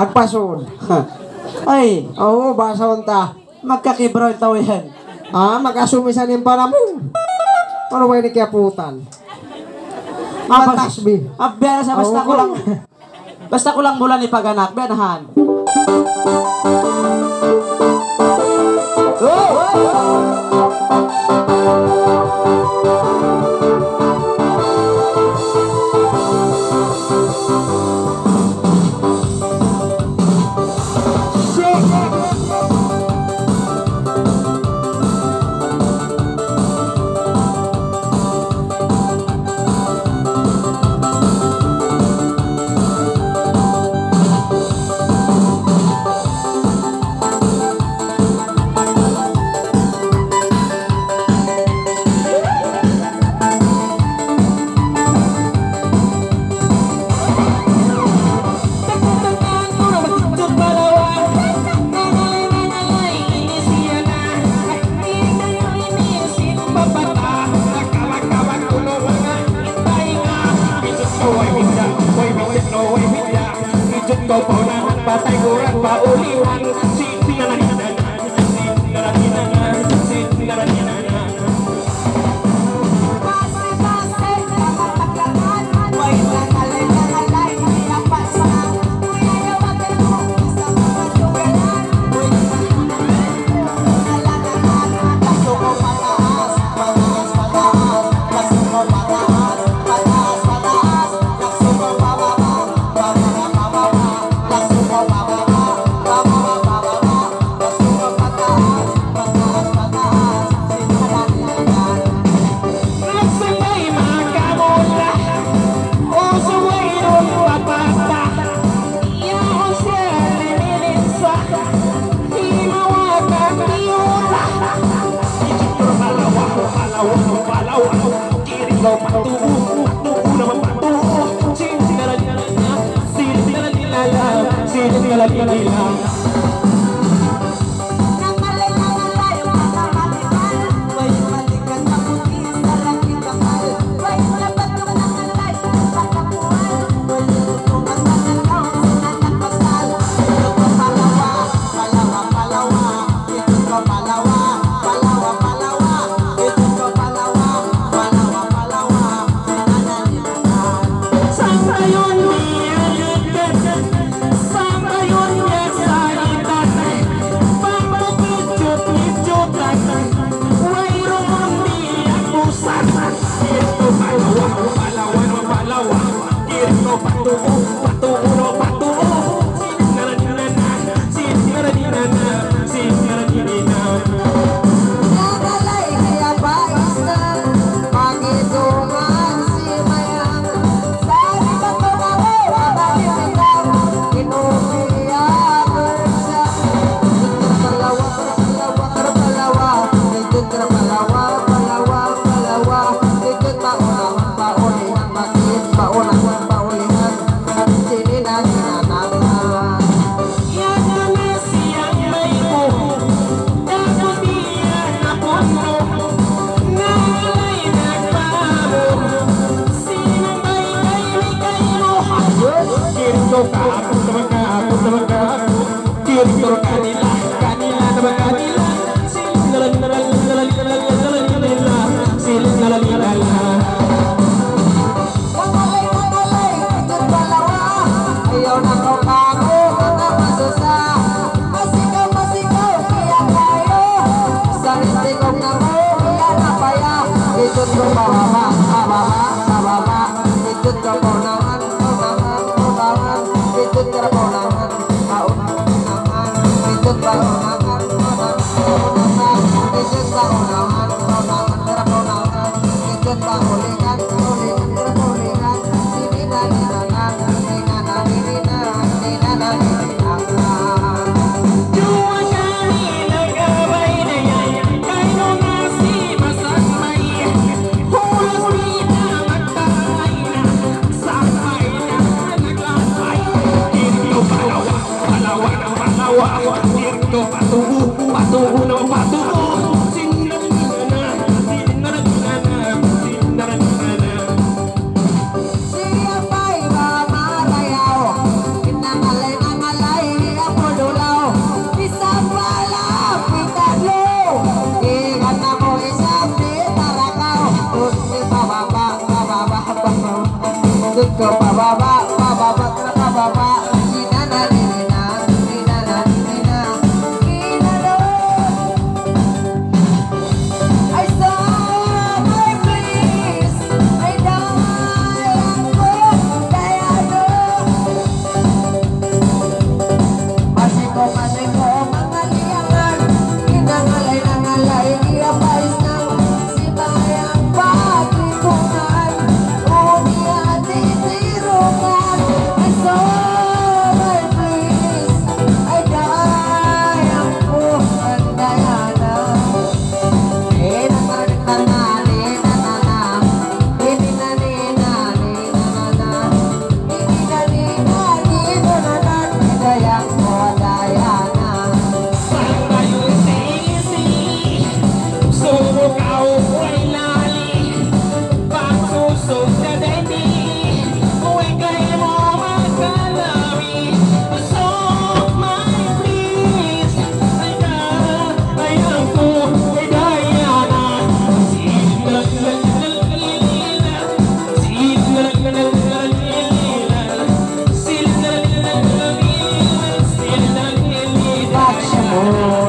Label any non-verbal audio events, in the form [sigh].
Magpasun. [laughs] Ay, oo, oh, basaon ta. Magkakibro ito yan. Ah, mag-asumisan yung panamon. Ano ba yun putan? Matas bi. Abya ah, sa basta ko lang. basta ko lang mula ni paganak, benahan. Oh! oh, oh. Rock. Pupuna Patay Gurat Pauliman amor. doutora Carolina. 아. agua, agua, siento, paso, paso uno, paso Oh.